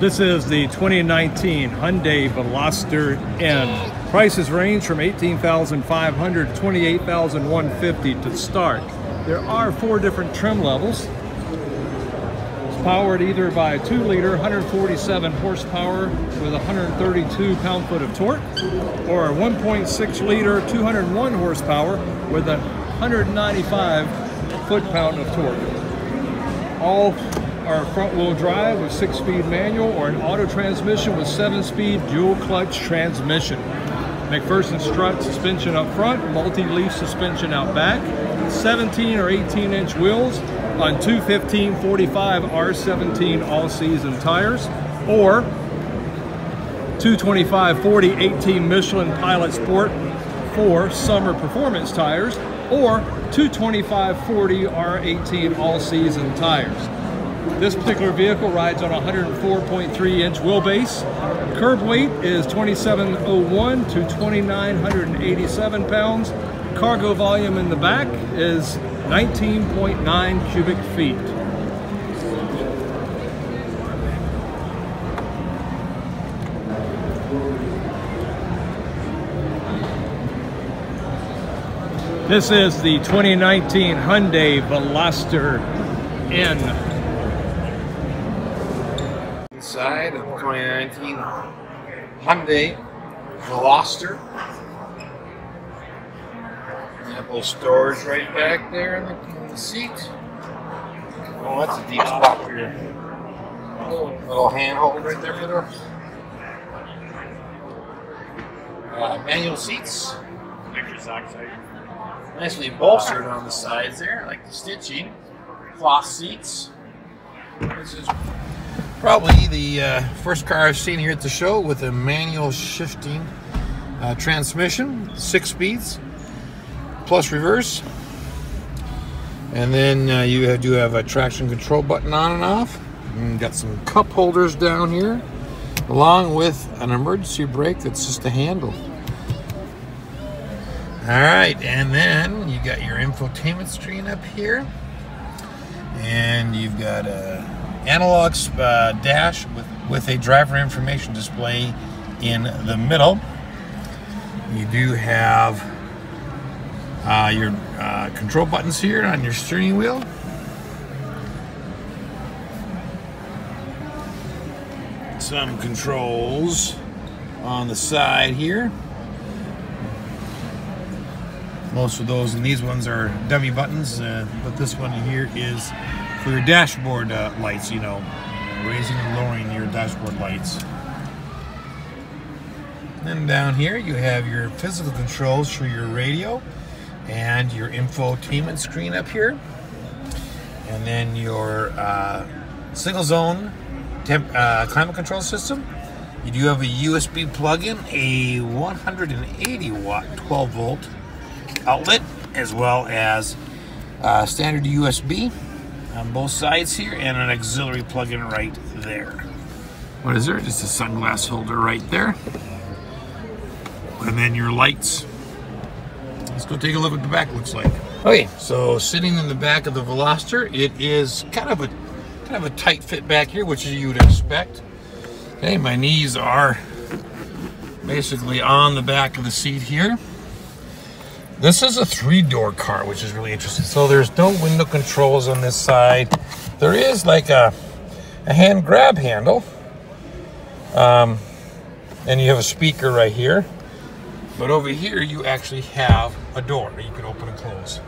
This is the 2019 Hyundai Veloster N. Prices range from 18500 to 28150 to start. There are four different trim levels. It's powered either by a 2-liter 147 horsepower with 132 pound-foot of torque or a 1.6-liter 201 horsepower with a 195 foot-pound of torque. All are front-wheel drive with six-speed manual or an auto transmission with seven-speed dual-clutch transmission. MacPherson strut suspension up front, multi-leaf suspension out back, 17 or 18 inch wheels on 215 45 R17 all-season tires or 225 40 18 Michelin Pilot Sport 4 summer performance tires or 225 40 R18 all-season tires. This particular vehicle rides on a 104.3 inch wheelbase. Curb weight is 2701 to 2987 pounds. Cargo volume in the back is 19.9 cubic feet. This is the 2019 Hyundai Veloster N. Inside of 2019 Hyundai Veloster. Ample storage right back there in the, in the seat. Oh, that's a deep spot for your little handhold right there for the. Uh, manual seats. Nicely bolstered on the sides there, like the stitching. Cloth seats. This is probably the uh, first car I've seen here at the show with a manual shifting uh, transmission, six speeds, plus reverse. And then uh, you do have a traction control button on and off. And got some cup holders down here, along with an emergency brake that's just a handle. All right, and then you got your infotainment screen up here, and you've got a analog uh, dash with with a driver information display in the middle. You do have uh, your uh, control buttons here on your steering wheel. Some controls on the side here. Most of those and these ones are dummy buttons, uh, but this one here is for your dashboard uh, lights, you know, raising and lowering your dashboard lights. Then down here you have your physical controls for your radio and your infotainment screen up here. And then your uh, single zone temp, uh, climate control system. You do have a USB plug-in, a 180 watt 12 volt outlet, as well as uh, standard USB on both sides here, and an auxiliary plug-in right there. What is there? Just a sunglass holder right there. And then your lights. Let's go take a look what the back looks like. Okay, so sitting in the back of the Veloster, it is kind of a kind of a tight fit back here, which you would expect. Okay, my knees are basically on the back of the seat here. This is a three-door car, which is really interesting. So there's no window controls on this side. There is like a, a hand grab handle. Um, and you have a speaker right here. But over here, you actually have a door that you can open and close.